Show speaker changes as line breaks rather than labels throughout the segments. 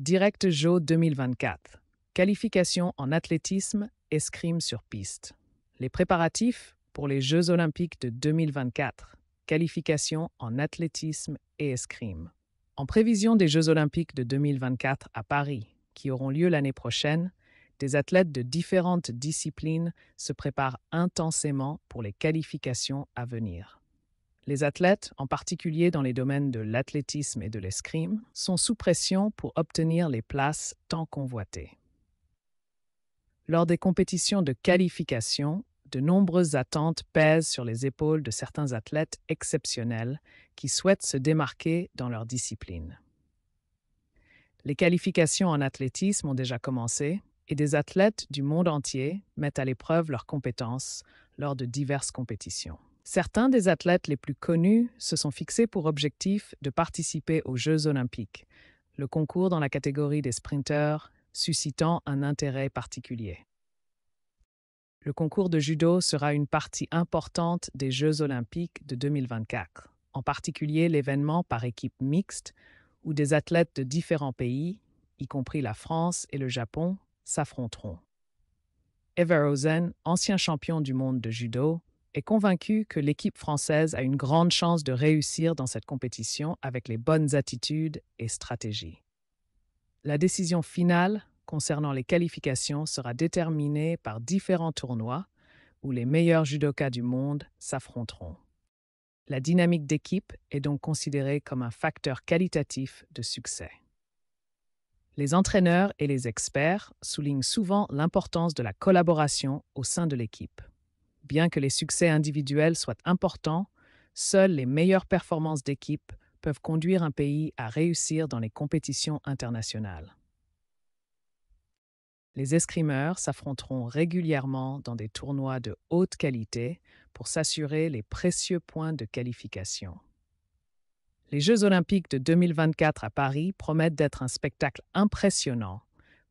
Direct Jeux 2024. Qualification en athlétisme, escrime sur piste. Les préparatifs pour les Jeux olympiques de 2024. Qualification en athlétisme et escrime. En prévision des Jeux olympiques de 2024 à Paris, qui auront lieu l'année prochaine, des athlètes de différentes disciplines se préparent intensément pour les qualifications à venir. Les athlètes, en particulier dans les domaines de l'athlétisme et de l'escrime, sont sous pression pour obtenir les places tant convoitées. Lors des compétitions de qualification, de nombreuses attentes pèsent sur les épaules de certains athlètes exceptionnels qui souhaitent se démarquer dans leur discipline. Les qualifications en athlétisme ont déjà commencé et des athlètes du monde entier mettent à l'épreuve leurs compétences lors de diverses compétitions. Certains des athlètes les plus connus se sont fixés pour objectif de participer aux Jeux olympiques, le concours dans la catégorie des sprinteurs suscitant un intérêt particulier. Le concours de judo sera une partie importante des Jeux olympiques de 2024, en particulier l'événement par équipe mixte où des athlètes de différents pays, y compris la France et le Japon, s'affronteront. Everosen, ancien champion du monde de judo, est convaincu que l'équipe française a une grande chance de réussir dans cette compétition avec les bonnes attitudes et stratégies. La décision finale concernant les qualifications sera déterminée par différents tournois où les meilleurs judokas du monde s'affronteront. La dynamique d'équipe est donc considérée comme un facteur qualitatif de succès. Les entraîneurs et les experts soulignent souvent l'importance de la collaboration au sein de l'équipe. Bien que les succès individuels soient importants, seules les meilleures performances d'équipe peuvent conduire un pays à réussir dans les compétitions internationales. Les escrimeurs s'affronteront régulièrement dans des tournois de haute qualité pour s'assurer les précieux points de qualification. Les Jeux olympiques de 2024 à Paris promettent d'être un spectacle impressionnant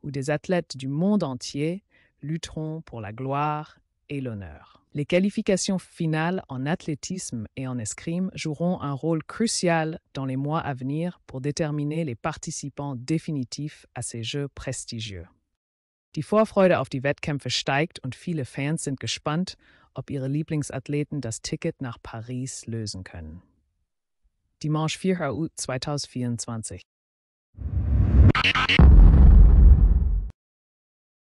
où des athlètes du monde entier lutteront pour la gloire et l'honneur. Les qualifications finales en athlétisme et en escrime joueront un rôle crucial dans les mois à venir pour déterminer les participants définitifs à ces Jeux prestigieux. Die Vorfreude auf die Wettkämpfe steigt und viele Fans sind gespannt, ob ihre Lieblingsathleten das Ticket nach Paris lösen können. Dimanche 4 août 2024.